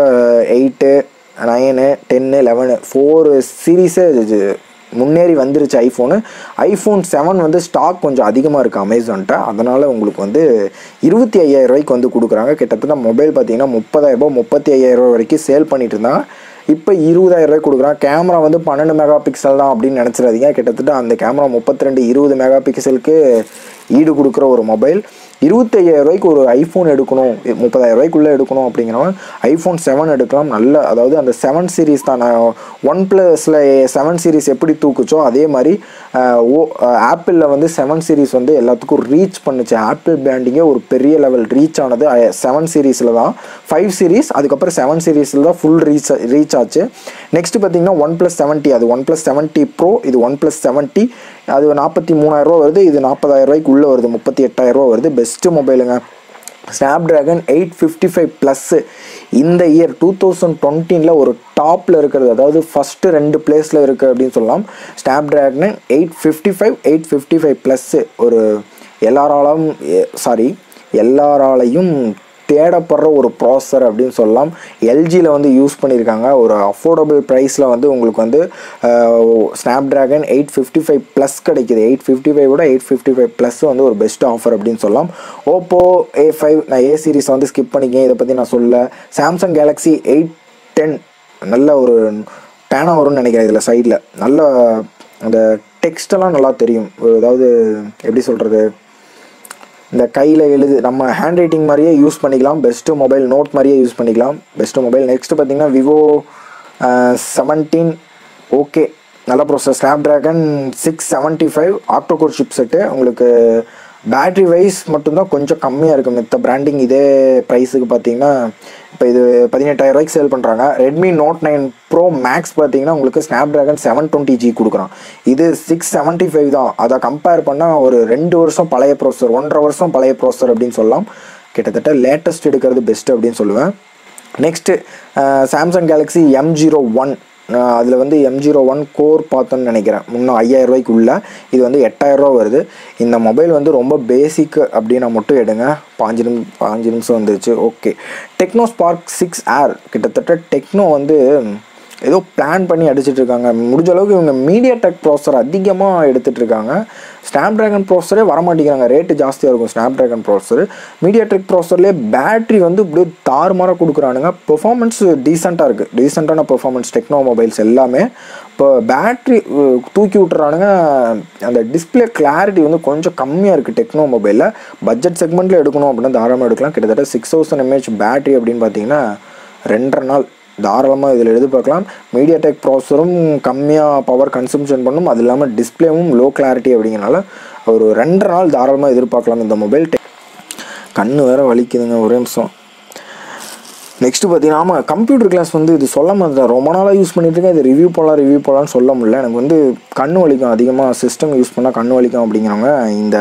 eight nine ten eleven four சீரீஸே முன்னேறி வந்துருச்சு ஐஃபோனு. ஐஃபோன் செவன் வந்து ஸ்டாக் கொஞ்சம் அதிகமாக இருக்குது அமேசான்ட்ட. அதனால் உங்களுக்கு வந்து இருபத்தி ஐயாயிரம் ரூபாய்க்கு வந்து கொடுக்குறாங்க. கிட்டத்தட்ட மொபைல் பார்த்தீங்கன்னா முப்பதாயிரரூபா முப்பத்தி ஐயாயிரம் வரைக்கும் சேல் பண்ணிட்டு இருந்தாங்க. இப்போ இருபதாயிரம் ரூபாய் கொடுக்குறான் கேமரா வந்து பன்னெண்டு மெகா பிக்சல் தான் அப்படின்னு நினச்சிடாதீங்க. கிட்டத்தட்ட அந்த கேமரா முப்பத்தி ரெண்டு இருபது மெகா பிக்சலுக்கு ஈடு கொடுக்குற ஒரு மொபைல் இருபத்தையாயிரம் ரூபாய்க்கு ஒரு ஐஃபோன் எடுக்கணும். முப்பதாயிரம் ரூபாய்க்குள்ளே எடுக்கணும் அப்படிங்கிறவன் ஐஃபோன் செவன் எடுக்கலாம். நல்ல அதாவது அந்த செவன் சீரீஸ் தான். ஒன் ப்ளஸில் செவன் சீரீஸ் எப்படி தூக்குச்சோ அதே மாதிரி ஓ ஆப்பிளில் வந்து செவன் சீரீஸ் வந்து எல்லாத்துக்கும் ரீச் பண்ணுச்சு. ஆப்பிள் பிராண்டிங்கே ஒரு பெரிய லெவல் ரீச் ஆனது. செவன் சீரீஸில் தான். ஃபைவ் சீரீஸ் அதுக்கப்புறம் செவன் சீரீஸில் தான் ஃபுல் ரீச் ரீச் ஆச்சு. நெக்ஸ்ட் பார்த்தீங்கன்னா ஒன் ப்ளஸ் செவன்ட்டி அது ஒன் ப்ளஸ் செவன்ட்டி ப்ரோ இது ஒன் ப்ளஸ் செவன்ட்டி அது நாற்பத்தி மூணாயிரரூவா வருது இது நாற்பதாயிரம் ரூபாய்க்குள்ளே வருது முப்பத்தி எட்டாயிரரூவா வருது. Best மொபைலுங்க Snapdragon eight fifty five plus இந்த இயர் டூ தௌசண்ட் டுவெண்ட்டீனில் ஒரு டாப்பில் இருக்கிறது. அதாவது ஃபஸ்ட்டு ரெண்டு பிளேஸில் இருக்குது அப்படின்னு சொல்லலாம். Snapdragon eight fifty five eight fifty five plus ஒரு எல்லாராலும் சாரி எல்லாராலையும் தேடப்படுற ஒரு ப்ராசர் அப்படின்னு சொல்லலாம். எல்ஜியில் வந்து யூஸ் பண்ணியிருக்காங்க. ஒரு அஃபோர்டபுள் ப்ரைஸில் வந்து உங்களுக்கு வந்து Snapdragon eight fifty five plus கிடைக்குது. எயிட் ஃபிஃப்டி ஃபைவ் விட எயிட் ஃபிஃப்டி ஃபைவ் ப்ளஸ் வந்து ஒரு பெஸ்ட் ஆஃபர் அப்படின்னு சொல்லலாம். ஓப்போ ஏ ஃபைவ் நான் ஏ சீரிஸ் வந்து ஸ்கிப் பண்ணிக்கேன் இதை பற்றி நான் சொல்ல சாம்சங் கேலக்ஸி எயிட் டென் நல்ல ஒரு பேனா வரும்னு நினைக்கிறேன் இதில் சைடில் நல்ல அந்த டெக்ஸ்டெல்லாம் நல்லா தெரியும். அதாவது எப்படி சொல்கிறது இந்த கையில் எழுது நம்ம ஹேண்ட் ரைட்டிங் மாதிரியே யூஸ் பண்ணிக்கலாம். பெஸ்ட்டு மொபைல் நோட் மாதிரியே யூஸ் பண்ணிக்கலாம். பெஸ்ட்டு மொபைல் நெக்ஸ்ட்டு பார்த்தீங்கன்னா விவோ செவன்டீன் ஓகே நல்ல process Snapdragon six seventy five octacore chipset உங்களுக்கு பேட்ரி வைஸ் மட்டும்தான் கொஞ்சம் கம்மியாக இருக்கும் மித்த பிராண்டிங் இதே ப்ரைஸுக்கு பார்த்தீங்கன்னா இப்போ இது பதினெட்டாயிரம் ரூபாய்க்கு சேல் பண்ணுறாங்க Redmi note nine pro max பார்த்தீங்கன்னா உங்களுக்கு ஸ்னாப்ட்ராகன் செவன் டுவெண்ட்டி ஜி கொடுக்குறான். இது சிக்ஸ் செவன்ட்டி ஃபைவ் தான். அதை கம்பேர் பண்ணால் ஒரு ரெண்டு வருஷம் பழைய ப்ரோசர் ஒன்றரை வருஷம் பழைய ப்ரோசர் அப்படின்னு சொல்லலாம். கிட்டத்தட்ட லேட்டஸ்ட் எடுக்கிறது பெஸ்ட் அப்படின்னு சொல்லுவேன். Next Samsung Galaxy M zero one அதில் வந்து எம் ஜீரோ ஒன் கோர் பார்த்தோன்னு நினைக்கிறேன். இன்னும் ஐயாயிரம் ரூபாய்க்குள்ள. இது வந்து எட்டாயிரரூவா வருது. இந்த மொபைல் வந்து ரொம்ப பேசிக் அப்படின்னா மட்டும் எடுங்க. பாஞ்சு நிமிஷம் பாஞ்சு நிமிஷம் வந்துருச்சு. Okay Tecno Spark six air கிட்டத்தட்ட டெக்னோ வந்து ஏதோ பிளான் பண்ணி அடிச்சிட்டு இருக்காங்க முடிஞ்ச அளவுக்கு இவங்க மீடியா டெக் ப்ராசர் அதிகமாக எடுத்துகிட்டு இருக்காங்க ஸ்னாப் ட்ராகன் ப்ராசரே வரமாட்டேங்கிறாங்க. ரேட்டு ஜாஸ்தியாக இருக்கும் Snapdragon processor MediaTek ப்ராசர்லேயே பேட்ரி வந்து இப்படியே தாறுமாறாக கொடுக்குறானுங்க. பெர்ஃபார்மன்ஸ் டீசெண்டாக இருக்குது டீசெண்டான பெர்ஃபார்மன்ஸ் டெக்னோ மொபைல்ஸ் எல்லாமே. இப்போ பேட்ரி தூக்கி விட்டுறானுங்க. அந்த டிஸ்பிளே கிளாரிட்டி வந்து கொஞ்சம் கம்மியாக இருக்குது டெக்னோ மொபைலில் பட்ஜெட் செக்மெண்ட்டில் எடுக்கணும் அப்படின்னா தாராளமாக எடுக்கலாம். கிட்டத்தட்ட சிக்ஸ் தௌசண்ட் எம்ஏஹெச் பேட்ரி அப்படின்னு பார்த்தீங்கன்னா ரெண்டரை நாள். தாராளமாக இதில் எதிர்பார்க்கலாம் மீடியா டெக் ப்ராசரும் கம்மியாக பவர் கன்சம்ஷன் பண்ணும். அது இல்லாமல் டிஸ்பிளேவும் லோ கிளாரிட்டி அப்படிங்கிறனால ஒரு ரெண்டரை நாள் தாராளமாக எதிர்பார்க்கலாம் இந்த மொபைல் டெக் கண்ணு வேற வலிக்குதுங்க ஒரே நிமிஷம். நெக்ஸ்ட்டு பார்த்தீங்கன்னா ஆமாம் கம்ப்யூட்டர் கிளாஸ் வந்து இது சொல்ல மாதிரி ரொம்ப நாளாக யூஸ் பண்ணிட்டுருக்கேன் இது ரிவ்யூ போகலாம் ரிவ்யூ போகலான்னு சொல்ல முடியல. எனக்கு வந்து கண் வலிக்கும் அதிகமாக சிஸ்டம் யூஸ் பண்ணால் கண் வலிக்கும் அப்படிங்கிறவங்க இந்த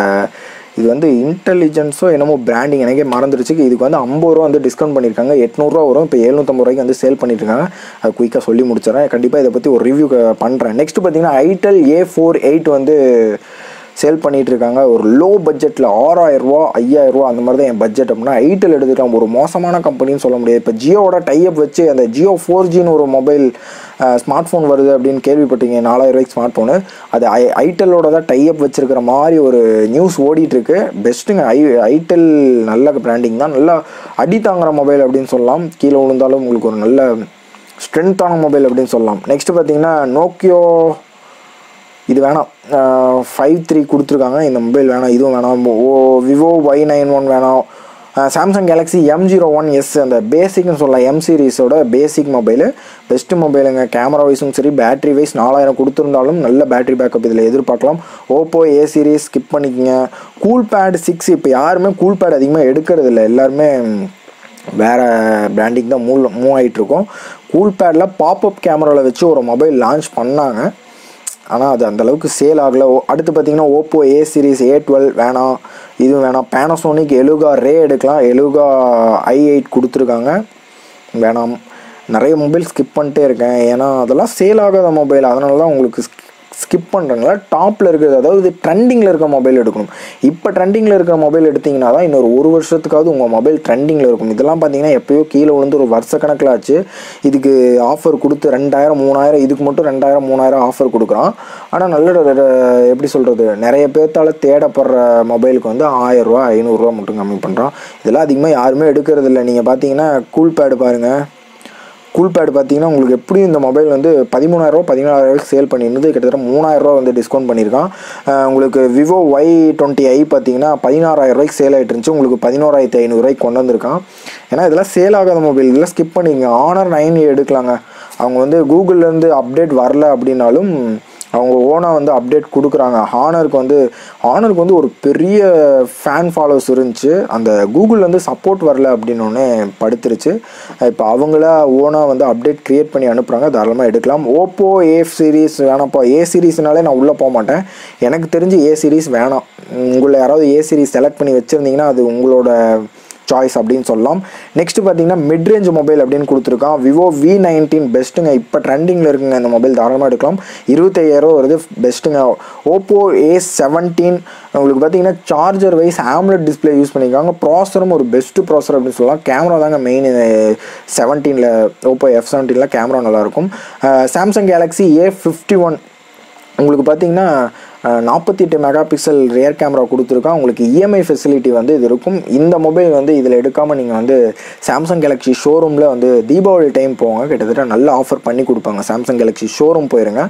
இது வந்து இன்டெலிஜென்ஸோ என்னமோ பிராண்டிங் எனக்கே மறந்துடுச்சு. இதுக்கு வந்து ஐம்பது ரூபா வந்து டிஸ்கவுண்ட் பண்ணியிருக்காங்க. எட்நூறுரூவா வரும். இப்போ எழுநூற்றம்பது ரூபாய்க்கு வந்து சேல் பண்ணியிருக்காங்க. அது குயிக்காக சொல்லி முடிச்சிடறேன். கண்டிப்பாக இதை பற்றி ஒரு ரிவ்யூ பண்ணுறேன் நெக்ஸ்ட் பார்த்தீங்கன்னா ஐடெல் ஏ ஃபோர் எயிட் வந்து சேல் பண்ணிட்டு இருக்காங்க ஒரு லோ பட்ஜெட்டில் ஆறாயிரரூவா ஐயாயிரரூவா அந்த மாதிரி தான் என் பட்ஜெட் அப்படின்னா ஐட்டல் எடுத்துக்கலாம். ஒரு மோசமான கம்பெனின்னு சொல்ல முடியாது. இப்போ ஜியோவோட டைப் வச்சு அந்த ஜியோ ஃபோர் ஜின்னு ஒரு மொபைல் ஸ்மார்ட் ஃபோன் வருது அப்படின்னு கேள்விப்பட்டீங்க நாலாயிரரூவாய்க்கு ஸ்மார்ட் ஃபோனு அது ஐ ஐட்டலோட தான் டைப் வச்சுருக்கிற மாதிரி ஒரு நியூஸ் ஓடிட்டுருக்கு. பெஸ்ட்டுங்க ஐ ஐட்டல் நல்ல பிராண்டிங் தான். நல்லா அடி தாங்குற மொபைல் அப்படின்னு சொல்லலாம். கீழே விழுந்தாலும் உங்களுக்கு ஒரு நல்ல ஸ்ட்ரென்த்தான மொபைல் அப்படின்னு சொல்லலாம். நெக்ஸ்ட் பார்த்தீங்கன்னா நோக்கியோ இது வேணாம். ஃபைவ் த்ரீ கொடுத்துருக்காங்க. இந்த மொபைல் வேணாம் இதுவும் வேணாம். ஓ விவோ ஒய் நைன் ஒன் வேணாம். Samsung Galaxy M zero one S அந்த பேசிக்னு சொல்லலாம். எம் சீரீஸோட பேசிக் மொபைலு பெஸ்ட்டு மொபைலுங்க கேமரா வைஸும் சரி பேட்டரி வைஸ் நாலாயிரம் கொடுத்துருந்தாலும் நல்ல பேட்டரி பேக்கப் இதில் எதிர்பார்க்கலாம். ஓப்போ ஏ சீரீஸ் ஸ்கிப் பண்ணிக்கோங்க. கூல் பேட் சிக்ஸ் இப்போ யாருமே கூல் பேட் அதிகமாக எடுக்கிறது இல்லை. எல்லாருமே வேறு பிராண்டிங் தான் மூவ் மூவ் ஆகிட்டுருக்கோம் கூல் பேடில் பாப்அப் கேமராவில் வச்சு ஒரு மொபைல் லான்ச் பண்ணாங்க. ஆனால் அது அந்தளவுக்கு சேல் ஆகலை. ஓ- அடுத்து பார்த்தீங்கன்னா Oppo A series A twelve வேணாம் இது வேணாம். பேனசோனிக் எலுகா ரே எடுக்கலாம். எலுகா ஐ எயிட் கொடுத்துருக்காங்க. வேணாம். நிறைய மொபைல் ஸ்கிப் பண்ணிட்டே இருக்கேன். ஏன்னா அதெல்லாம் சேல் ஆகாத மொபைல் அதனால தான் உங்களுக்கு ஸ்கிப் பண்ணுறதுனால டாப்பில் இருக்கிறது அதாவது ட்ரெண்டிங்கில் இருக்க மொபைல் எடுக்கணும். இப்போ ட்ரெண்டிங்கில் இருக்கிற மொபைல் எடுத்திங்கன்னா தான் இன்னொரு ஒரு வருஷத்துக்காவது உங்கள் மொபைல் ட்ரெண்டிங்கில் இருக்கும். இதெல்லாம் பார்த்தீங்கன்னா எப்போயோ கீழே விழுந்து ஒரு வருஷ கணக்கில் ஆச்சு. இதுக்கு ஆஃபர் கொடுத்து ரெண்டாயிரம் மூணாயிரம் இதுக்கு மட்டும் ரெண்டாயிரம் மூணாயிரம் ஆஃபர் கொடுக்குறான். ஆனால் நல்ல எப்படி சொல்கிறது நிறைய பேர்த்தால் தேடப்படுற மொபைலுக்கு வந்து ஆயிரரூவா ஐநூறுரூவா மட்டும் கம்மி பண்ணுறான் இதெல்லாம் அதிகமாக யாருமே எடுக்கிறது இல்லை நீங்கள் பார்த்தீங்கன்னா கூல் பேடு பாருங்கள் கூல் பேட் பார்த்தீங்கன்னா உங்களுக்கு எப்படியும் இந்த மொபைல் வந்து பதிமூணாயிரரூவா பதினாலாயிரம் சேல் பண்ணியிருந்தது கிட்டத்தட்ட மூணாயிரரூவா வந்து டிஸ்கவுண்ட் பண்ணியிருக்கான். உங்களுக்கு விவோ ஒய் டுவெண்ட்டி ஐ பார்த்தீங்கன்னா பதினாறாயிரரூவாய்க்கு சேல் ஆகிட்டு இருந்துச்சு. உங்களுக்கு பதினோராயிரத்தி ஐநூறுரூவாய்க்கு கொண்டு வந்திருக்கான். ஏன்னா இதெல்லாம் சேல் ஆகாத மொபைல் இதெல்லாம் ஸ்கிப் பண்ணிங்க. ஆனர் நைன் எடுக்கலாங்க. அவங்க வந்து கூகுள்லேருந்து அப்டேட் வரல அப்படின்னாலும் அவங்க ஓனாக வந்து அப்டேட் கொடுக்குறாங்க. ஹானருக்கு வந்து ஹானருக்கு வந்து ஒரு பெரிய ஃபேன் ஃபாலோஸ் இருந்துச்சு. அந்த கூகுள் வந்து சப்போர்ட் வரல அப்படின்னு ஒன்று படுத்துருச்சு. இப்போ அவங்களா ஓனாக வந்து அப்டேட் க்ரியேட் பண்ணி அனுப்புகிறாங்க தாராளமாக எடுக்கலாம். ஓப்போ ஏ சீரிஸ் வேணாம்ப்பா. ஏ சீரிஸ்னாலே நான் உள்ளே போக மாட்டேன். எனக்கு தெரிஞ்சு ஏ சீரிஸ் வேணாம். உங்களை யாராவது ஏ சீரீஸ் செலக்ட் பண்ணி வச்சுருந்தீங்கன்னா அது உங்களோட சாய்ஸ் அப்படின்னு சொல்லலாம். நெக்ஸ்ட் பார்த்தீங்கன்னா மிட் ரேஞ்ச் மொபைல் அப்படின்னு கொடுத்துருக்கான். விவோ வி நைன்டீன் பெஸ்ட்டுங்க இப்போ ட்ரெண்டிங்கில் இருக்குங்க. இந்த மொபைல் தாராளமாக எடுக்கலாம். இருபத்தையாயிரம் வருது. பெஸ்ட்டுங்க ஓப்போ ஏ செவன்டீன் உங்களுக்கு பார்த்தீங்கன்னா charger wise AMOLED display use பண்ணியிருக்காங்க. ப்ராசரும் ஒரு பெஸ்ட்டு ப்ராசர் அப்படின்னு சொல்லலாம். கேமரா தாங்க மெயின் செவன்டீனில் ஓப்போ எஃப் செவன்டீனில் கேமரா நல்லாயிருக்கும் Samsung Galaxy A fifty one உங்களுக்கு பார்த்தீங்கன்னா நாற்பத்தி எட்டு மெகா பிக்சல் ரியர் கேமரா கொடுத்துருக்கோம் உங்களுக்கு இஎம்ஐ ஃபெசிலிட்டி வந்து இது இருக்கும். இந்த மொபைல் வந்து இதில் எடுக்காமல் நீங்கள் வந்து சாம்சங் கேலக்ஸி ஷோரூமில் வந்து தீபாவளி டைம் போங்க. கிட்டத்தட்ட நல்ல ஆஃபர் பண்ணி கொடுப்பாங்க. சாம்சங் கேலக்ஸி ஷோரூம் போயிருங்க.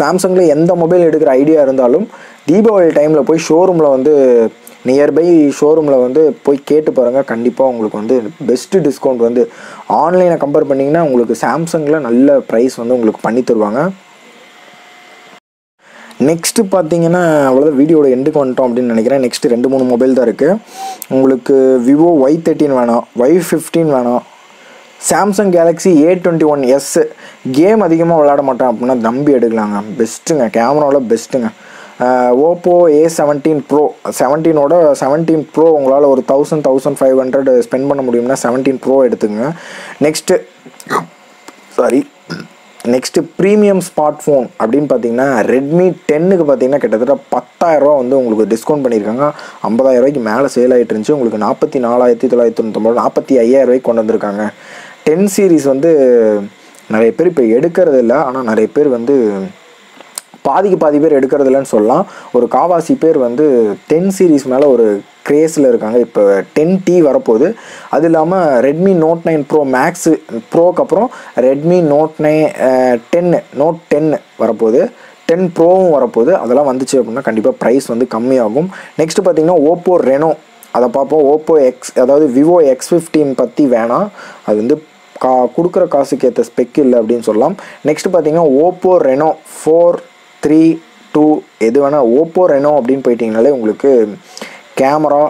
சாம்சங்கில் எந்த மொபைல் எடுக்கிற ஐடியா இருந்தாலும் தீபாவளி டைமில் போய் ஷோரூமில் வந்து நியர்பை ஷோரூமில் வந்து போய் கேட்டு பாருங்கள் கண்டிப்பாக உங்களுக்கு வந்து பெஸ்ட்டு டிஸ்கவுண்ட் வந்து ஆன்லைனை கம்பேர் பண்ணிங்கன்னா உங்களுக்கு சாம்சங்கில் நல்ல ப்ரைஸ் வந்து உங்களுக்கு பண்ணி தருவாங்க. நெக்ஸ்ட்டு பார்த்தீங்கன்னா அவ்வளோதான் வீடியோட எண்டுக்கு வந்துட்டோம் அப்படின்னு நினைக்கிறேன். நெக்ஸ்ட் ரெண்டு மூணு மொபைல் தான் இருக்குது உங்களுக்கு விவோ ஒய் தேர்ட்டின் வேணாம் ஒய் ஃபிஃப்டீன் வேணாம். Samsung Galaxy A twenty one S game அதிகமாக விளையாட மாட்டேன் அப்படின்னா தம்பி எடுக்கலாங்க. பெஸ்ட்டுங்க கேமராவில் பெஸ்ட்டுங்க ஓப்போ ஏ செவன்டீன் ப்ரோ செவன்டீனோட செவன்டீன் ப்ரோ உங்களால் ஒரு thousand thousand five hundred spend பண்ண முடியும்னா செவன்டீன் ப்ரோ எடுத்துங்க next sorry next premium smart phone அப்படின்னு பார்த்தீங்கன்னா ரெட்மி டென்னுக்கு பார்த்தீங்கன்னா கிட்டத்தட்ட பத்தாயிரரூவா வந்து உங்களுக்கு டிஸ்கவுண்ட் பண்ணியிருக்காங்க. ஐம்பதாயிரம் ரூபாய்க்கு மேலே சேல் ஆகிட்டு இருந்துச்சு. உங்களுக்கு நாற்பத்தி நாலாயிரத்தி தொள்ளாயிரத்தி தொண்ணூத்தொம்பது நாற்பத்தி ஐயாயிரம் ரூபாய்க்கு கொண்டு வந்திருக்காங்க. டென் சீரிஸ் வந்து நிறைய பேர் இப்போ எடுக்கிறது இல்லை. ஆனால் நிறைய பேர் வந்து பாதிக்கு பாதி பேர் எடுக்கிறது இல்லைன்னு சொல்லலாம். ஒரு காவாசி பேர் வந்து டென் சீரிஸ் மேலே ஒரு கிரேஸில் இருக்காங்க. இப்போ டென் டி வரப்போகுது. அது இல்லாமல் Redmi note nine pro max ப்ரோக்கு அப்புறம் Redmi note nine ten note ten வரப்போகுது. டென் ப்ரோவும் வரப்போகுது. அதெல்லாம் வந்துச்சு அப்படின்னா கண்டிப்பாக ப்ரைஸ் வந்து கம்மியாகும். நெக்ஸ்ட் பார்த்தீங்கன்னா ஓப்போ ரெனோ அதை பார்ப்போம். ஓப்போ எக்ஸ் அதாவது விவோ எக்ஸ் ஃபிஃப்டீன் பற்றி வேணாம். அது வந்து கா கொடுக்குற காசுக்கு ஏற்ற ஸ்பெக் இல்லை அப்படின்னு சொல்லலாம். நெக்ஸ்ட் பார்த்தீங்கன்னா Oppo Reno four three two எது வேணால் ஓப்போ ரெனோ அப்படின்னு போயிட்டீங்கனாலே உங்களுக்கு கேமரா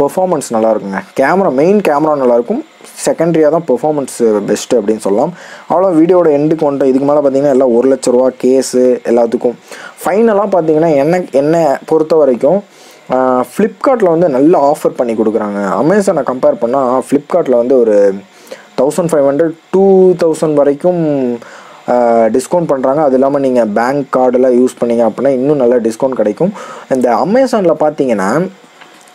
பெர்ஃபார்மன்ஸ் நல்லாயிருக்குங்க. கேமரா மெயின் கேமரா நல்லாயிருக்கும். செகண்டரியாக தான் பெர்ஃபார்மன்ஸ் பெஸ்ட்டு அப்படின்னு சொல்லலாம். அவ்வளோ வீடியோட எண்டுக்கு வந்துட்டு இதுக்கு மேலே பார்த்தீங்கன்னா எல்லாம் ஒரு லட்ச ரூபா கேஸு எல்லாத்துக்கும். ஃபைனலாக பார்த்தீங்கன்னா என்ன என்னை பொறுத்த வரைக்கும் ஃப்ளிப்கார்ட்டில் வந்து நல்ல ஆஃபர் பண்ணி கொடுக்குறாங்க. அமேசானை கம்பேர் பண்ணால் ஃப்ளிப்கார்ட்டில் வந்து ஒரு thousand five hundred two thousand வரைக்கும் டிஸ்கவுண்ட் பண்ணுறாங்க அது இல்லாமல் நீங்கள் பேங்க் கார்டெல்லாம் யூஸ் பண்ணீங்க அப்படின்னா இன்னும் நல்ல டிஸ்கவுண்ட் கிடைக்கும். இந்த அமேசானில் பார்த்தீங்கன்னா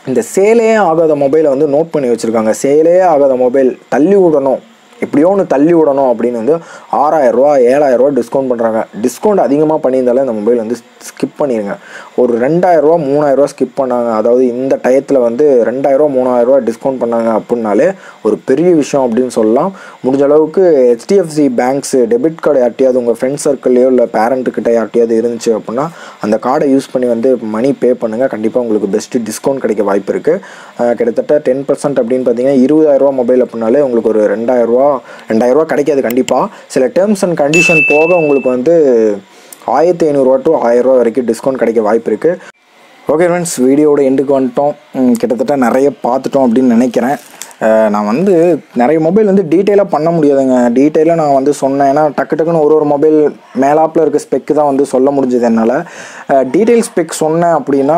இந்த சேலே ஆகாத மொபைலை வந்து நோட் பண்ணி வச்சுருக்காங்க. சேலே ஆகாத மொபைல் தள்ளி விடணும். எப்படியோ ஒன்று தள்ளி விடணும் அப்படின்னு வந்து ஆறாயிரரூவா ஏழாயிரரூவா டிஸ்கவுண்ட் பண்ணுறாங்க டிஸ்கவுண்ட் அதிகமாக பண்ணியிருந்தாலே இந்த மொபைல் வந்து ஸ்கிப் பண்ணிடுங்க ஒரு ரெண்டாயிரரூவா மூணாயிரரூவா ஸ்கிப் பண்ணாங்க. அதாவது இந்த டயத்தில் வந்து ரெண்டாயிரரூவா மூணாயிரரூவா டிஸ்கவுண்ட் பண்ணாங்க அப்படின்னாலே ஒரு பெரிய விஷயம் அப்படின்னு சொல்லலாம். முடிஞ்ச அளவுக்கு ஹெச்டிஎஃப்சி பேங்க்ஸு டெபிட் கார்டு யார்ட்டையாவது உங்கள் ஃப்ரெண்ட்ஸ் சர்க்கிள்லையோ இல்லை பேரண்ட்டுக்கிட்ட யார்ட்டையாவது இருந்துச்சு அப்படின்னா அந்த கார்டை யூஸ் பண்ணி வந்து மணி பே பண்ணுங்கள் கண்டிப்பாக உங்களுக்கு பெஸ்ட்டு டிஸ்கவுண்ட் கிடைக்க வாய்ப்பு இருக்குது கிட்டத்தட்ட டென் பர்சன்ட் அப்படின்னு பார்த்தீங்கன்னா இருபதாயிரரூவா மொபைல் அப்படின்னாலே உங்களுக்கு ஒரு ரெண்டாயிரரூவா ரெண்டாயிரரூவா கிடைக்காது கண்டிப்பாக சில டேர்ம்ஸ் அண்ட் கண்டிஷன் போக உங்களுக்கு வந்து ஆயிரத்தி ஐநூறுரூவா டு ஆயிரரூவா வரைக்கும் டிஸ்கவுண்ட் கிடைக்க வாய்ப்பு இருக்குது ஓகே ஃப்ரெண்ட்ஸ் வீடியோட எண்டுக்கு வந்துட்டோம். கிட்டத்தட்ட நிறைய பார்த்துட்டோம் அப்படின்னு நினைக்கிறேன். நான் வந்து நிறைய மொபைல் வந்து டீட்டெயிலாக பண்ண முடியாதுங்க. டீட்டெயிலாக நான் வந்து சொன்னேன். ஏன்னா டக்கு டக்குன்னு ஒரு ஒரு மொபைல் மேலாப்பில் இருக்க ஸ்பெக்கு தான் வந்து சொல்ல முடிஞ்சது என்னால். டீட்டெயில் ஸ்பெக் சொன்னேன் அப்படின்னா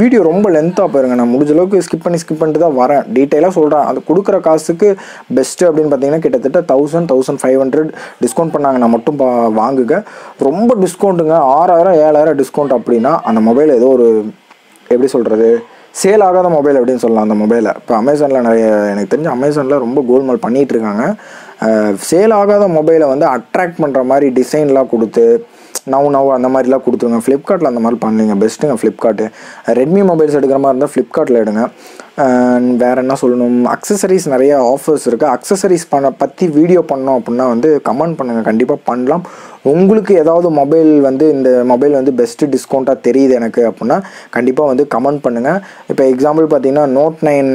வீடியோ ரொம்ப லென்த்தாக போயிருங்க. நான் முடிஞ்ச அளவுக்கு ஸ்கிப் பண்ணி ஸ்கிப் பண்ணிட்டு தான் வரேன். டீட்டெயிலாக சொல்கிறேன் அது கொடுக்குற காசுக்கு பெஸ்ட்டு அப்படின்னு பார்த்தீங்கன்னா கிட்டத்தட்ட thousand thousand five hundred discount பண்ணாங்க. நான் மட்டும் பா வாங்குங்க ரொம்ப டிஸ்கவுண்ட்டுங்க ஆறாயிரம் ஏழாயிரம் டிஸ்கவுண்ட் அப்படின்னா அந்த மொபைல் ஏதோ ஒரு எப்படி சொல்கிறது சேல் ஆகாத மொபைல் அப்படின்னு சொல்லலாம் அந்த மொபைலை. இப்போ அமேசானில் நிறைய எனக்கு தெரிஞ்சு அமேசானில் ரொம்ப கோல்மால் பண்ணிகிட்டு இருக்காங்க. சேல் ஆகாத மொபைலை வந்து அட்ராக்ட் பண்ணுற மாதிரி டிசைன்லாம் கொடுத்து நவ் நவ் அந்த மாதிரிலாம் கொடுத்துருங்க. ஃப்ளிப்கார்ட்டில் அந்த மாதிரி பண்ணலீங்க. பெஸ்ட்டுங்க ஃப்ளிப்கார்ட்டு ரெட்மி மொபைல்ஸ் எடுக்கிற மாதிரி இருந்தால் ஃப்ளிப்கார்ட்டில் எடுங்க. அண்ட் வேறு என்ன சொல்லணும்? அக்சசரிஸ் நிறைய ஆஃபர்ஸ் இருக்குது அக்சசரிஸ் பண்ண பற்றி வீடியோ பண்ணோம் அப்படின்னா வந்து கமெண்ட் பண்ணுங்கள் கண்டிப்பாக பண்ணலாம். உங்களுக்கு ஏதாவது மொபைல் வந்து இந்த மொபைல் வந்து பெஸ்ட்டு டிஸ்கவுண்ட்டாக தெரியுது எனக்கு அப்படின்னா கண்டிப்பாக வந்து கமெண்ட் பண்ணுங்கள் இப்போ எக்ஸாம்பிள் பார்த்தீங்கன்னா நோட் நைன்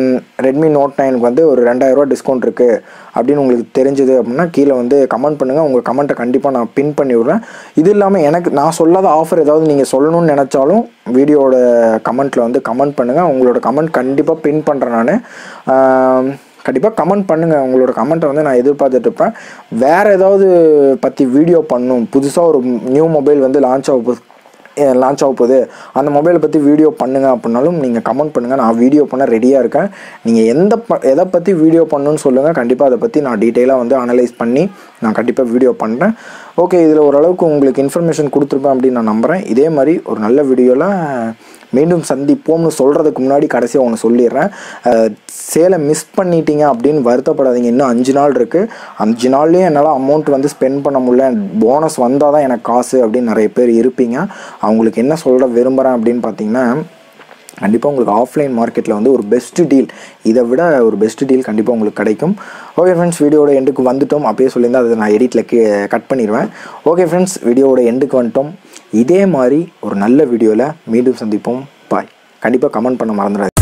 ரெட்மி நோட் நைனுக்கு வந்து ஒரு ரெண்டாயிரரூவா டிஸ்கவுண்ட் இருக்குது அப்படின்னு உங்களுக்கு தெரிஞ்சது அப்படின்னா கீழே வந்து கமெண்ட் பண்ணுங்கள் உங்கள் கமெண்ட்டை கண்டிப்பாக நான் பின் பண்ணி விட்றேன். இது இல்லாமல் எனக்கு நான் சொல்லாத ஆஃபர் ஏதாவது நீங்கள் சொல்லணும்னு நினச்சாலும் வீடியோவோட கமெண்ட்டில் வந்து கமெண்ட் பண்ணுங்கள் உங்களோட கமெண்ட் கண்டிப்பாக பின் பண்ணுறேன் நான். கண்டிப்பாக கமெண்ட் பண்ணுங்கள் உங்களோட கமெண்ட்டை வந்து நான் எதிர்பார்த்துட்டு இருப்பேன். வேறு ஏதாவது பற்றி வீடியோ பண்ணும் புதுசாக ஒரு நியூ மொபைல் வந்து லான்ச் ஆக போகுது லான்ச் ஆக போகுது அந்த மொபைலை பற்றி வீடியோ பண்ணுங்கள் அப்படின்னாலும் நீங்கள் கமெண்ட் பண்ணுங்கள் நான் வீடியோ பண்ண ரெடியாக இருக்கேன். நீங்கள் எந்த ப எதை பற்றி வீடியோ பண்ணணும்னு சொல்லுங்கள் கண்டிப்பாக அதை பற்றி நான் டீட்டெயிலாக வந்து அனலைஸ் பண்ணி நான் கண்டிப்பாக வீடியோ பண்ணுறேன் ஓகே இதில் ஓரளவுக்கு உங்களுக்கு இன்ஃபர்மேஷன் கொடுத்துருப்பேன் அப்படின்னு நான் நம்புகிறேன் இதே மாதிரி ஒரு நல்ல வீடியோவில் மீண்டும் சந்திப்போம்னு சொல்கிறதுக்கு முன்னாடி கடைசியாக ஒன்று சொல்லிடுறேன். சேலை மிஸ் பண்ணிட்டீங்க அப்படின்னு வருத்தப்படாதீங்க. இன்னும் அஞ்சு நாள் இருக்குது அஞ்சு நாள்லேயும் என்னால் அமௌண்ட் வந்து ஸ்பெண்ட் பண்ண முடியல. போனஸ் வந்தால் தான் எனக்கு காசு அப்படின்னு நிறைய பேர் இருப்பீங்க. அவங்களுக்கு என்ன சொல்ல விரும்புகிறேன் அப்படின்னு பார்த்தீங்கன்னா கண்டிப்பாக உங்களுக்கு ஆஃப்லைன் மார்க்கெட்டில் வந்து ஒரு பெஸ்ட் டீல் இதை விட ஒரு பெஸ்ட் டீல் கண்டிப்பாக உங்களுக்கு கிடைக்கும். ஓகே ஃப்ரெண்ட்ஸ் வீடியோட எண்டுக்கு வந்துட்டோம். அப்படியே சொல்லியிருந்தால் அதை நான் எடிட்டில் கே கட் பண்ணிடுவேன் ஓகே ஃப்ரெண்ட்ஸ் வீடியோட எண்டுக்கு வந்துட்டோம். இதே மாதிரி ஒரு நல்ல வீடியோவில் மீண்டும் சந்திப்போம். பாய் கண்டிப்பாக கமெண்ட் பண்ண மறந்துடாது